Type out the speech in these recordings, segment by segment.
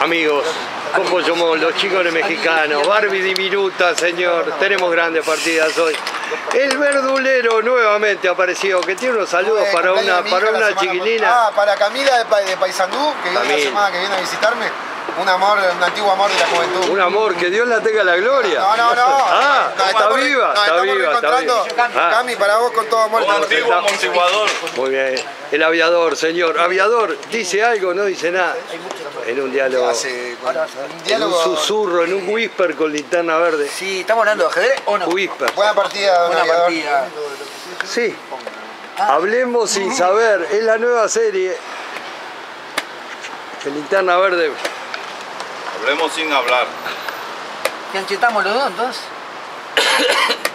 Amigos, como somos los chicos mexicanos, Barbie diminuta, señor, tenemos grandes partidas hoy. El verdulero nuevamente apareció, que tiene unos saludos para una, de para una chiquilina. Ah, para Camila de, de Paysandú, que viene la semana que viene a visitarme. Un amor, un antiguo amor de la juventud. Un amor, que Dios la tenga la gloria. No, no, no. Ah, está está estamos viva, reencontrando. Ah. Cami, para vos con todo amor. Muy bien. El aviador, señor. Aviador, ¿dice algo? No dice nada. En un diálogo, Hace un en un susurro, en un whisper con linterna verde. Sí, ¿estamos hablando de ajedrez o no? Whisper. Buena partida, Buena aviador. partida. Sí. Hablemos sin saber. Es la nueva serie. El linterna verde. Hablemos sin hablar. ¿Te anchetamos los dos entonces?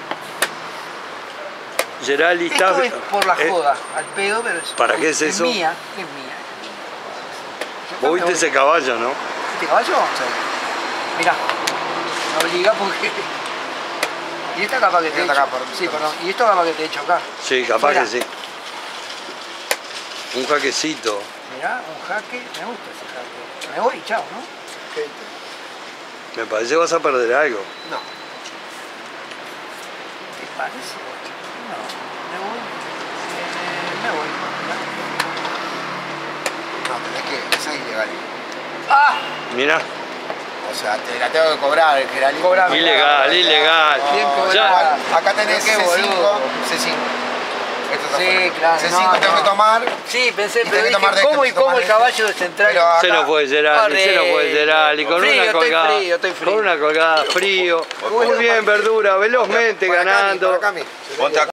Gerali está. Esto es por la eh, joda, al pedo, pero es. ¿Para qué es eso? Es mía, es mía. Vos viste ese caballo, ¿no? ¿Este caballo? Sí. Mirá, me obliga porque. Y esta capa que te he hecho. capa, Sí, perdón. Y esto capa que te he hecho acá. Sí, capaz que sí. Un jaquecito. Mirá, un jaque. Me gusta ese jaque. Me voy y chao, ¿no? Me parece que vas a perder algo. No. ¿Te parece? No, me voy. Eh, me voy. No, tenés que. Esa es ilegal. ¡Ah! Mira, O sea, te la tengo que cobrar, el. Cobrame. ilegal, ilegal. Bien. Ya, Acá tenés Pero qué C5, boludo. C5. Sí, claro, C5 no, tengo no. que tomar. Sí, pensé, Y pero dije, tomar este, ¿cómo y cómo el caballo de central? Pero se nos fue Gerali, se nos fue Gerali. Con Frío, una estoy frío, estoy frío. Con una colgada frío. Muy bien, verdura, velozmente ganando.